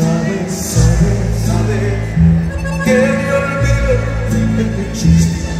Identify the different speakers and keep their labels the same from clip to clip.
Speaker 1: Sabes, sabes, sabes que me olvido de tu chiste.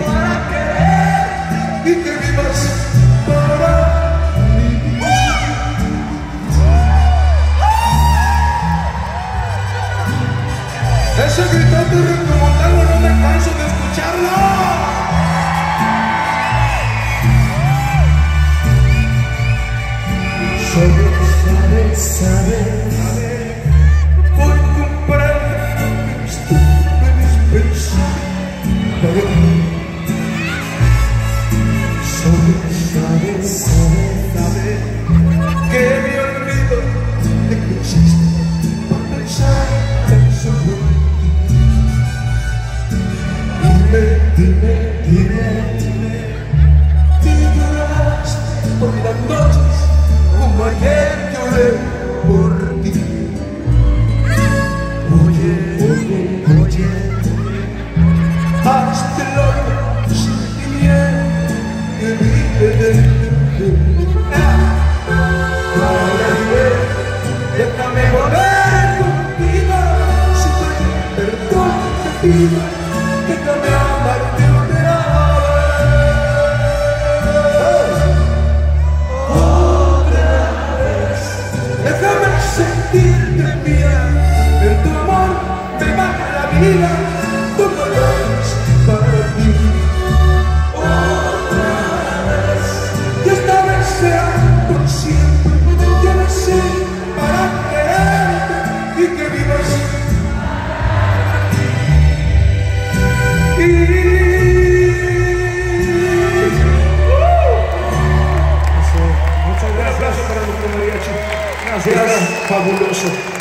Speaker 1: para querer y. Ese recomendado no me canso de escucharlo. Dime, dime, dime, dime, que lloraste por las noches como ayer lloré por ti. Oye, oye, oye, hazte loco, sentimiento que vive dentro de mí. Ahora bien, déjame volver contigo, si te perdón te pido, vida, tu color es para ti. Otra vez, y esta vez será por siempre, yo nací para quererte y que vivas
Speaker 2: Muchas gracias para nuestro mariachi.
Speaker 1: Gracias, fabuloso.